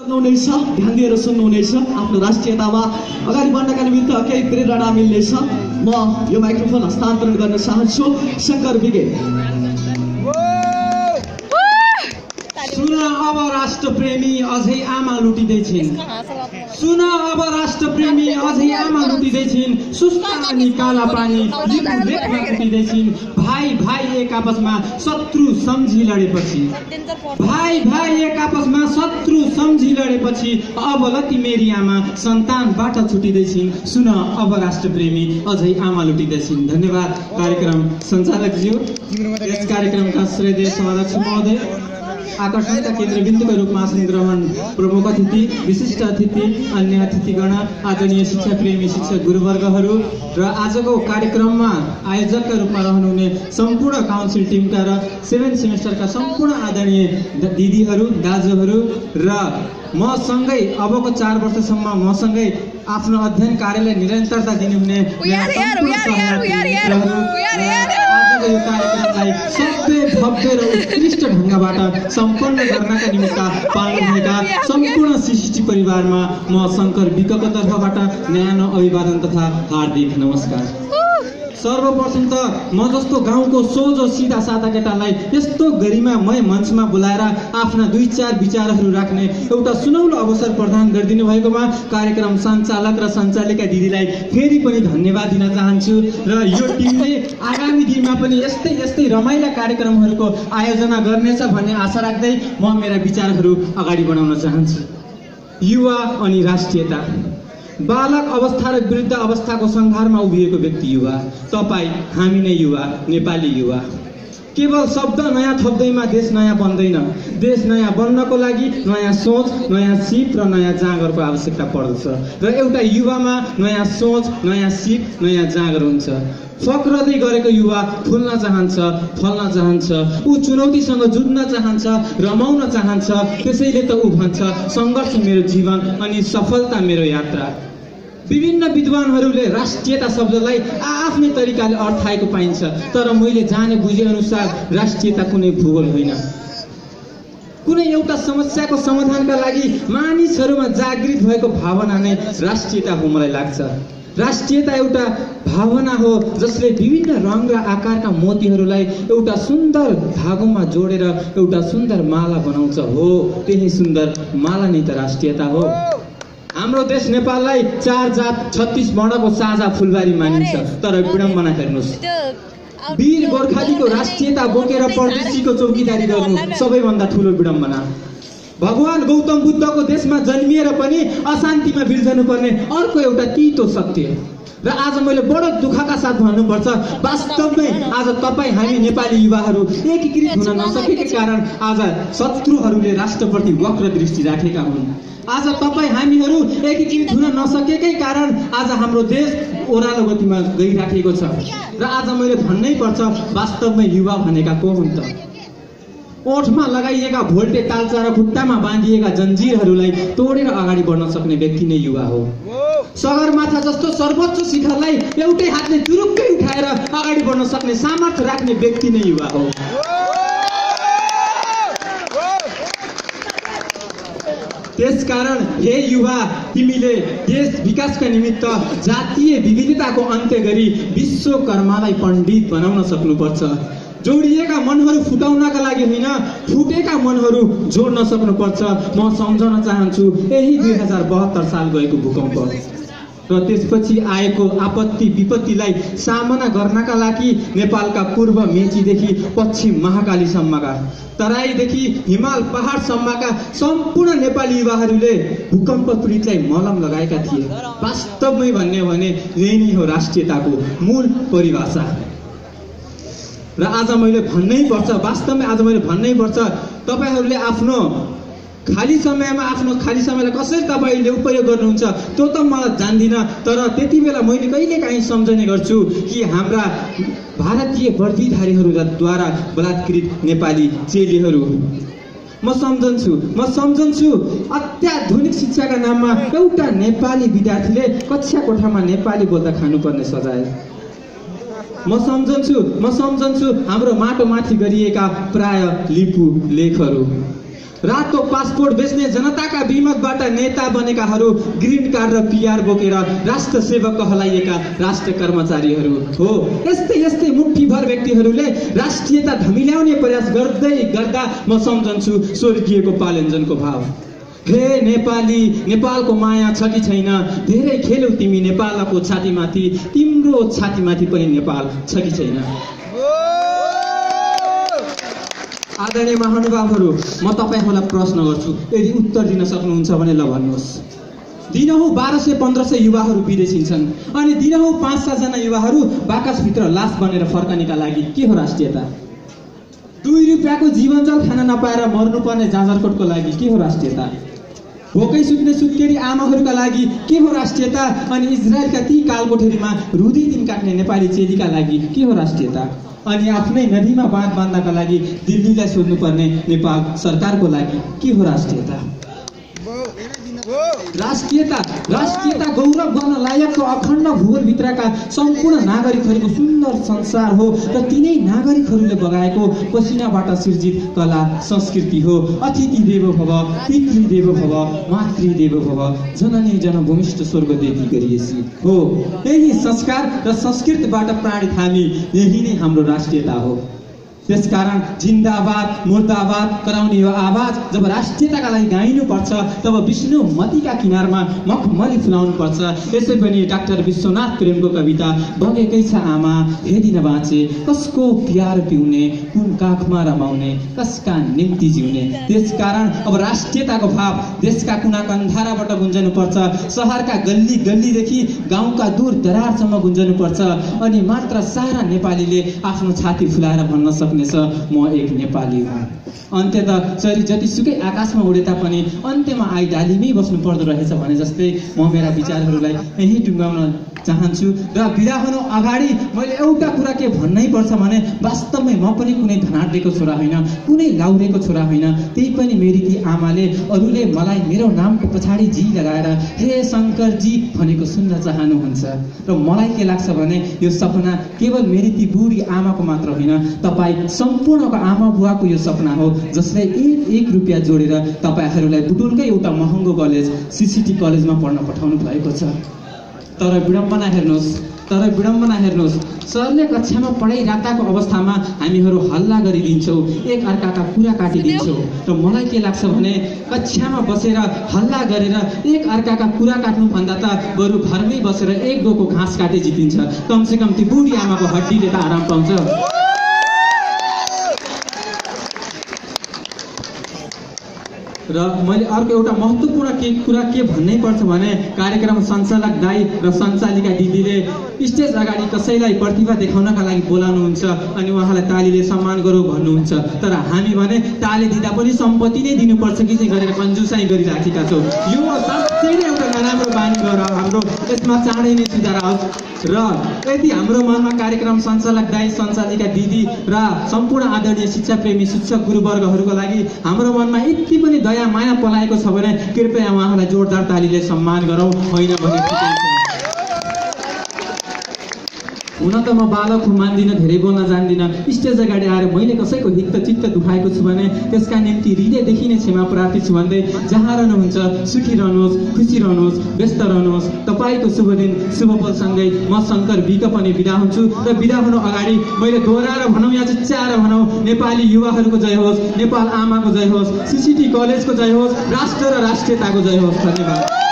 गर्नुहुनेछ ध्यान दिएर सुन्नुहुनेछ आफ्नो राष्ट्रियतामा अगाडि बढ्नका निमित्त केही प्रेरणा मिल्नेछ म यो माइक्रोफोन हस्तान्तरण गर्न चाहन्छु शङ्कर विगे सुन अब राष्ट्रप्रेमी अझै आमा लुटिँदैछिन् सुन अब राष्ट्रप्रेमी अझै आमा लुटिँदैछिन् सुस्त अनि काला पानी कुटिँदैछिन् भाइ भाइ एक आपसमा शत्रु सम्झी लडेपछि भाइ भाइ एक आपसमा शत्रु सम्झी लडेपछि अब लति मेरी आमा सन्तानबाट छुटिँदैछिन् सुन अब राष्ट्रप्रेमी अझै आमा लुटिँदैछिन् धन्यवाद कार्यक्रम सञ्चालकज्यू यस कार्यक्रमका श्रेय समाध्यक्ष महोदय आकर्षणका केन्द्रबिन्दुको रूपमा आसन ग्रहण प्रमुख अतिथि विशिष्ट अतिथि अन्य अतिथिगण आदरणीय शिक्षा प्रेमी शिक्षक गुरुवर्गहरू र आजको कार्यक्रममा आयोजकका रूपमा रहनुहुने सम्पूर्ण काउन्सिल टिमका र सेभेन सेमेस्टरका सम्पूर्ण आदरणीय दिदीहरू दाजुहरू र मसँगै अबको चार वर्षसम्म मसँगै आफ्नो अध्ययन कार्यलाई निरन्तरता दिनुहुने। आजको यो कार्यक्रमलाई सभ्य भव्य र उत्कृष्ट ढङ्गबाट सम्पन्न गर्नका निमित्त पाल्नुभएका सम्पूर्ण सिसिटी परिवारमा म शङ्कर विकको तर्फबाट न्यानो अभिवादन तथा हार्दिक नमस्कार। सर्वप्रथम त म जस्तो गाउँको सोझो सिधा सादा केटालाई यस्तो गरिमामय मञ्चमा बोलाएर आफ्ना दुई चार विचारहरू राख्ने एउटा सुनौलो अवसर प्रदान गरिदिनु भएकोमा कार्यक्रम सञ्चालक र सञ्चालिका दिदीलाई फेरि पनि धन्यवाद दिन चाहन्छु। र यो टिमले आगामी दिनमा पनि यस्तै यस्तै रमाइला कार्यक्रमहरूको आयोजना गर्नेछ भन्ने आशा राख्दै म मेरा विचारहरू अगाडि बढाउन चाहन्छु। युवा अनि राष्ट्रियता। बालक अवस्था र वृद्ध अवस्थाको सङ्घारमा उभिएको व्यक्ति युवा तपाईँ हामी नै युवा नेपाली युवा। केवल शब्द नयाँ थप्दैमा देश नयाँ बन्दैन। देश नयाँ बन्नको लागि नयाँ सोच नयाँ सिप र नयाँ जाँगरको आवश्यकता पर्दछ। र एउटा युवामा नयाँ सोच नयाँ सिप नयाँ जाँगर हुन्छ। फक्रदै गरेको युवा फुल्न चाहन्छ फल्न चाहन्छ। ऊ चुनौतीसँग जुझ्न चाहन्छ रमाउन चाहन्छ। त्यसैले त ऊ भन्छ सङ्घर्ष मेरो जीवन अनि सफलता मेरो यात्रा। विभिन्न विद्वानहरूले राष्ट्रियता शब्दलाई आफ्नै तरिकाले अर्थाएको पाइन्छ तर मैले जाने बुझे अनुसार राष्ट्रियता कुनै भूगोल होइन। कुनै एउटा समस्याको समाधानका लागि मानिसहरूमा जागृत भएको भावना नै राष्ट्रियता हो मलाई लाग्छ। राष्ट्रियता एउटा भावना हो जसले विभिन्न रङ र आकारका मोतीहरूलाई एउटा सुन्दर धागोमा जोडेर एउटा सुन्दर माला बनाउँछ। हो त्यही सुन्दर माला नै त राष्ट्रियता हो। हाम्रो देश नेपाललाई चार जात छत्तिस वर्णको साझा फुलबारी मानिन्छ। तर विडम्बना हेर्नुहोस्। वीर गोर्खालीको राष्ट्रियता बोकेर परदेशीको चौकीदारी गर्नु सबैभन्दा ठुलो विडम्बना। भगवान गौतम बुद्धको देशमा जन्मिएर पनि अशान्तिमा बिर्जनु पर्ने अर्को एउटा तितो सत्य। र आज मैले बडो दुःखका साथ भन्नुपर्छ। वास्तवमै आज तपाईँ हामी नेपाली युवाहरू एकीकृत हुन नसकेकै कारण आज शत्रुहरूले राष्ट्रप्रति वक्र दृष्टि राखेका हुन्। आज तपाईँ हामीहरू एकीकृत हुन नसकेकै कारण आज हाम्रो देश ओह्रालो गतिमा गइराखेको छ। र आज मैले भन्नै पर्छ वास्तवमै युवा भनेका को हुन् त? ओठमा लगाइएका भोल्टे तालचा र खुट्टामा बाँधिएका जन्जिरहरूलाई तोडेर अगाडि बढ्न सक्ने व्यक्ति नै युवा हो। सगरमाथा जस्तो सर्वोच्च शिखरलाई एउटै हातले जुरुक्कै उठाएर अगाडि बढ्न सक्ने सामर्थ्य राख्ने व्यक्ति नै युवा हो। त्यसकारण हे युवा तिमीले देश विकासका निमित्त जातीय विविधताको अन्त्य गरी विश्वकर्मालाई पण्डित बनाउन सक्नुपर्छ। जोडिएका मनहरू फुटाउनका लागि होइन फुटेका मनहरू जोड्न सक्नुपर्छ। म सम्झाउन चाहन्छु यही दुई हजार बहत्तर साल गएको भूकम्प। र त्यसपछि आएको आपत्ति विपत्तिलाई सामना गर्नका लागि नेपालका पूर्व मेचीदेखि पश्चिम महाकालीसम्मका तराईदेखि हिमाल पहाडसम्मका सम्पूर्ण नेपाली युवाहरूले भूकम्प पीडितलाई मलम लगाएका थिए। वास्तवमै भन्ने भने यही नै हो राष्ट्रियताको मूल परिभाषा। र आज मैले भन्नै पर्छ वास्तवमै आज मैले भन्नै पर्छ तपाईँहरूले आफ्नो खाली समयमा आफ्नो खाली समयलाई कसरी तपाईँले उपयोग गर्नुहुन्छ त्यो त मलाई जान्दिनँ तर त्यति बेला मैले कहिले काहीँ सम्झने गर्छु कि हाम्रा भारतीय वर्दीधारीहरूद्वारा बलात्कृत नेपाली चेलीहरू म सम्झन्छु म सम्झन्छु अत्याधुनिक शिक्षाका नाममा एउटा नेपाली विद्यार्थीले कक्षा कोठामा नेपाली बोल्दा खानुपर्ने सजाय। म सम्झन्छु म सम्झन्छु हाम्रो माटोमाथि गरिएका प्राय लिपु लेखहरू। रातो पासपोर्ट बेच्ने जनताका बिमतबाट नेता बनेकाहरू ग्रिन कार्ड र पिआर बोकेर राष्ट्र सेवक कहलाइएका राष्ट्र कर्मचारीहरू हो। यस्तै यस्तै मुठीभर व्यक्तिहरूले राष्ट्रियता धमिल्याउने प्रयास गर्दै गर्दा म सम्झन्छु स्वर्गीयको पालञ्जनको भाव। हे नेपाली नेपालको माया छ कि छैन? धेरै खेल्यौ तिमी नेपालको छातीमाथि। तिम्रो छातीमाथि पनि नेपाल छ कि छैन? आदरणीय महानुभावहरू म तपाईँहरूलाई प्रश्न गर्छु। यदि उत्तर दिन सक्नुहुन्छ भने ल भन्नुहोस्। दिनहुँ बाह्र सय पन्ध्र सय युवाहरू विदेशिन्छन् अनि दिनहुँ पाँच सातजना युवाहरू बाकसभित्र लास बनेर फर्कनेका लागि के हो राष्ट्रियता? दुई रुपियाँको जीवनजल खान नपाएर मर्नुपर्ने जाजरकोटको लागि के हो राष्ट्रियता? भोकै सुत्ने सुत्केरी आमाहरूका लागि के हो राष्ट्रियता? अनि इजरायलका ती कालकोठरीमा रुदी दिन काट्ने नेपाली चेलीका लागि के हो राष्ट्रियता? अनि आफ्नै नदीमा बाँध बाँध्नका लागि दिल्लीलाई सोध्नुपर्ने नेपाल सरकारको लागि के हो राष्ट्रियता? राष्ट्रियता राष्ट्रियता गौरव गर्न लायकको अखण्ड भूगोलभित्रका सम्पूर्ण नागरिकहरूको सुन्दर संसार हो र तिनै नागरिकहरूले बगाएको पसिनाबाट सिर्जित कला संस्कृति हो। अतिथि देव भव पितृ देव भव मातृ देव भव जननी जनभूमिष्ठ स्वर्गदेवी गरिएसी हो। यही संस्कार र संस्कृतबाट प्राणी थामी यही नै हाम्रो राष्ट्रियता हो। त्यसकारण जिन्दाबाद मुर्दाबाद कराउने यो आवाज जब राष्ट्रियताका लागि गाइनुपर्छ तब विष्णु मतीका किनारमा मखमली फुलाउनु पर्छ। यसै पनि डाक्टर विश्वनाथ प्रेमको कविता बगेकै छ आमा हेदिन बाँचे कसको प्यार पिउने कुन काखमा रमाउने कसका निम्ति जिउने? त्यसकारण अब राष्ट्रियताको भाव देशका कुना कन्धाराबाट गुन्जनुपर्छ सहरका गल्ली गल्लीदेखि गाउँका दूर दरारसम्म गुन्जनुपर्छ अनि मात्र सारा नेपालीले आफ्नो छाती फुलाएर भन्न सक्नेछ म एक नेपाली हुँ अन्त्य त चरी जतिसुकै आकाशमा उडे तापनि अन्त्यमा आइडालीमै बस्नु पर्दो रहेछ भने जस्तै म मेरा विचारहरूलाई यहीँ टुङ्गाउन चाहन्छु। र बिदा हुनु अगाडि मैले एउटा कुरा के भन्नै पर्छ भने वास्तवमै म पनि कुनै धनाड्यको छोरा होइन कुनै लाउरेको छोरा होइन। त्यही पनि मेरी ती आमाले अरूले मलाई मेरो नामको पछाडि जी लगाएर हे शङ्करजी भनेको सुन्न चाहनुहुन्छ। र मलाई के लाग्छ भने यो सपना केवल मेरी ती बुढी आमाको मात्र होइन तपाईँ सम्पूर्णको आमा बुवाको यो सपना हो जसले एक एक रुपियाँ जोडेर तपाईँहरूलाई बुटुलकै एउटा महँगो कलेज सिसिटी कलेजमा पढ्न पठाउनु भएको छ। तर विडम्बना हेर्नुहोस् तर विडम्बना हेर्नुहोस्। सरले कक्षामा पढाइ राख्दाको अवस्थामा हामीहरू हल्ला गरिदिन्छौँ एक अर्काका कुरा काटिदिन्छौँ। र मलाई के लाग्छ भने कक्षामा बसेर हल्ला गरेर एक अर्काका कुरा काट्नुभन्दा त बरु घरमै बसेर एक गोको घाँस काटे जितिन्छ कमसेकम ती बुढी आमाको हड्डीले त आराम पाउँछ। र मैले अर्को एउटा महत्त्वपूर्ण के कुरा के भन्नै पर्छ भने कार्यक्रम सञ्चालक दाई र सञ्चालिका दिदीले स्टेज अगाडि कसैलाई प्रतिभा देखाउनका लागि बोलाउनुहुन्छ अनि उहाँलाई तालीले सम्मान गरौँ भन्नुहुन्छ। तर हामी भने ताली दिँदा पनि सम्पत्ति नै दिनुपर्छ कि चाहिँ गरेर कन्जुसाइ गरिराखेका छौँ। यो नै एउटा नराम्रो बानी गर हाम्रो यसमा चाँडै नै सुधार आओस्। र यदि हाम्रो मनमा कार्यक्रम सञ्चालक दाई सञ्चालिका दिदी र सम्पूर्ण आदरणीय शिक्षा प्रेमी शिक्षक गुरुवर्गहरूको लागि हाम्रो मनमा यति पनि दया माया पलाएको छ भने कृपया उहाँलाई जोरदार तालीले सम्मान गरौँ। होइन भने हुन त म बालक हुँ मान्दिनँ धेरै बोल्न जान्दिनँ। स्टेज अगाडि आएर मैले कसैको हित चित्त दुखाएको छु भने त्यसका निम्ति हृदयदेखि नै क्षमा प्रार्थी छु भन्दै जहाँ रहनुहुन्छ सुखी रहनुहोस् खुसी रहनुहोस् व्यस्त रहनुहोस्। तपाईँको शुभ दिन शुभ फलसँगै म शङ्कर विक पनि बिदा हुन्छु र बिदा हुनु अगाडि मैले दोहोऱ्याएर भनौँ या चिच्याएर भनौँ नेपाली युवाहरूको जय होस् नेपाल आमाको जय होस् सिसिटी कलेजको जय होस् राष्ट्र र राष्ट्रियताको जय होस्। धन्यवाद।